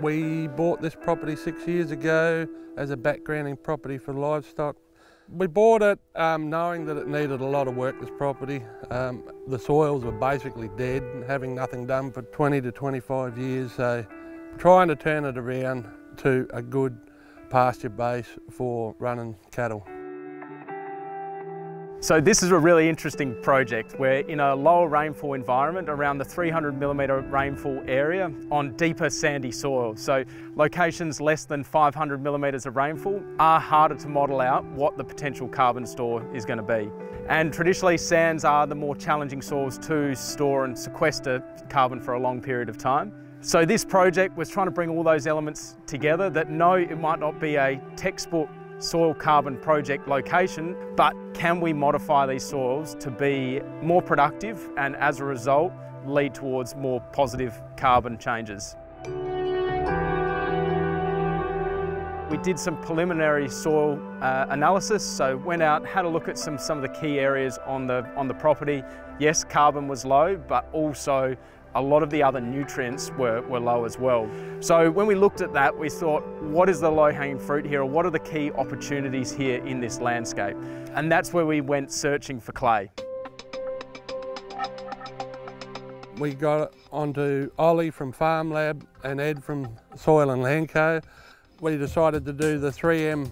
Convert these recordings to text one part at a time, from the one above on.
We bought this property six years ago as a backgrounding property for livestock. We bought it um, knowing that it needed a lot of work, this property. Um, the soils were basically dead, having nothing done for 20 to 25 years, so trying to turn it around to a good pasture base for running cattle. So this is a really interesting project. We're in a lower rainfall environment around the 300 millimetre rainfall area on deeper sandy soil. So locations less than 500 millimetres of rainfall are harder to model out what the potential carbon store is going to be. And traditionally sands are the more challenging soils to store and sequester carbon for a long period of time. So this project was trying to bring all those elements together that no, it might not be a textbook soil carbon project location, but can we modify these soils to be more productive and as a result lead towards more positive carbon changes? We did some preliminary soil uh, analysis, so went out, had a look at some, some of the key areas on the, on the property. Yes, carbon was low, but also a lot of the other nutrients were, were low as well. So when we looked at that, we thought, what is the low-hanging fruit here, or what are the key opportunities here in this landscape? And that's where we went searching for clay. We got onto Ollie from FarmLab and Ed from Soil and Land Co. We decided to do the 3M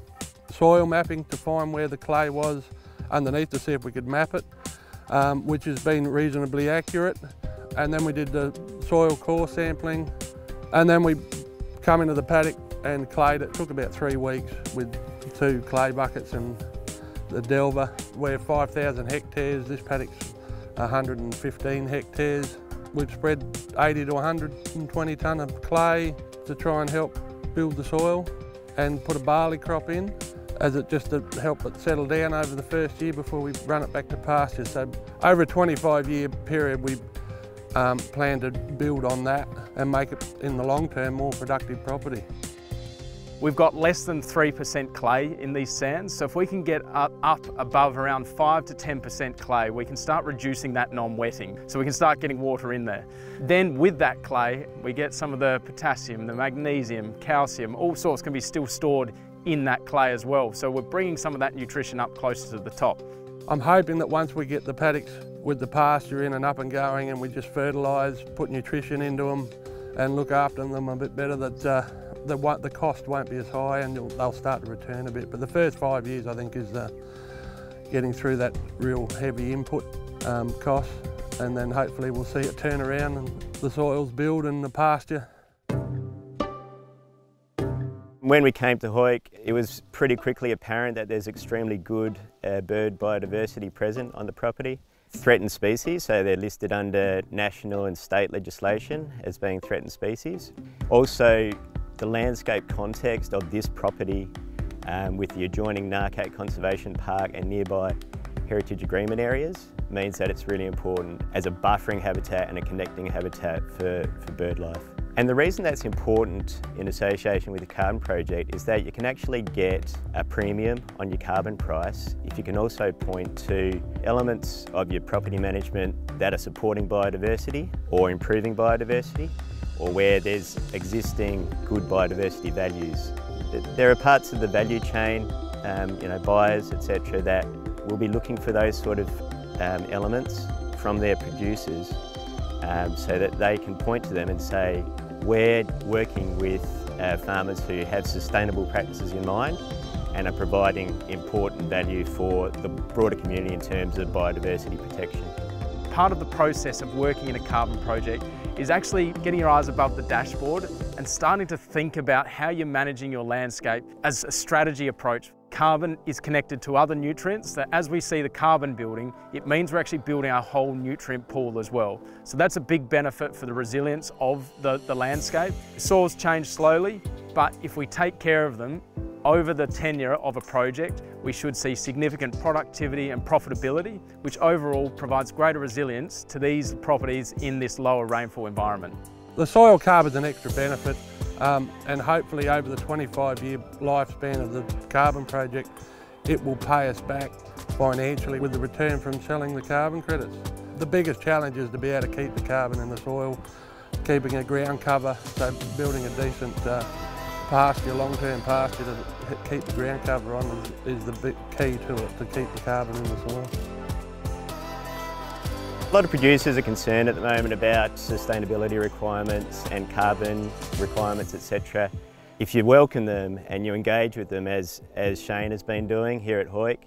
soil mapping to find where the clay was underneath to see if we could map it, um, which has been reasonably accurate and then we did the soil core sampling and then we come into the paddock and clayed it. took about three weeks with two clay buckets and the delver. We're 5,000 hectares, this paddock's 115 hectares. We've spread 80 to 120 tonne of clay to try and help build the soil and put a barley crop in as it just to help it settle down over the first year before we run it back to pasture. So over a 25 year period we um, plan to build on that and make it in the long term more productive property. We've got less than 3% clay in these sands, so if we can get up, up above around 5 to 10% clay, we can start reducing that non-wetting, so we can start getting water in there. Then with that clay, we get some of the potassium, the magnesium, calcium, all sorts can be still stored in that clay as well, so we're bringing some of that nutrition up closer to the top. I'm hoping that once we get the paddocks with the pasture in and up and going and we just fertilise, put nutrition into them and look after them a bit better that uh, the, the cost won't be as high and they'll start to return a bit. But the first five years I think is uh, getting through that real heavy input um, cost and then hopefully we'll see it turn around and the soils build and the pasture when we came to Hawick, it was pretty quickly apparent that there's extremely good uh, bird biodiversity present on the property threatened species, so they're listed under national and state legislation as being threatened species. Also, the landscape context of this property um, with the adjoining Ngarkat Conservation Park and nearby heritage agreement areas means that it's really important as a buffering habitat and a connecting habitat for, for bird life. And the reason that's important in association with the carbon project is that you can actually get a premium on your carbon price if you can also point to elements of your property management that are supporting biodiversity or improving biodiversity or where there's existing good biodiversity values. There are parts of the value chain, um, you know, buyers, etc., that will be looking for those sort of um, elements from their producers um, so that they can point to them and say, we're working with uh, farmers who have sustainable practices in mind and are providing important value for the broader community in terms of biodiversity protection. Part of the process of working in a carbon project is actually getting your eyes above the dashboard and starting to think about how you're managing your landscape as a strategy approach Carbon is connected to other nutrients that as we see the carbon building, it means we're actually building our whole nutrient pool as well. So that's a big benefit for the resilience of the, the landscape. Soils change slowly, but if we take care of them, over the tenure of a project, we should see significant productivity and profitability, which overall provides greater resilience to these properties in this lower rainfall environment. The soil carbon is an extra benefit um, and hopefully over the 25 year lifespan of the carbon project, it will pay us back financially with the return from selling the carbon credits. The biggest challenge is to be able to keep the carbon in the soil keeping a ground cover, so building a decent uh, pasture, long-term pasture to keep the ground cover on is, the key to it, to keep the carbon in the soil. A lot of producers are concerned at the moment about sustainability requirements and carbon requirements, etc. If you welcome them and you engage with them as, as Shane has been doing here at Hawick,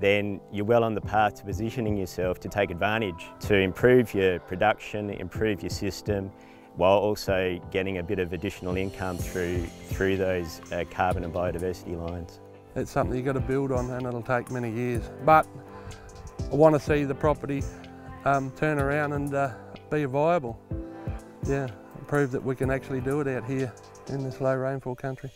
then you're well on the path to positioning yourself to take advantage, to improve your production, improve your system, while also getting a bit of additional income through, through those uh, carbon and biodiversity lines. It's something you've got to build on and it'll take many years. But I want to see the property um, turn around and uh, be viable. Yeah, prove that we can actually do it out here in this low rainfall country.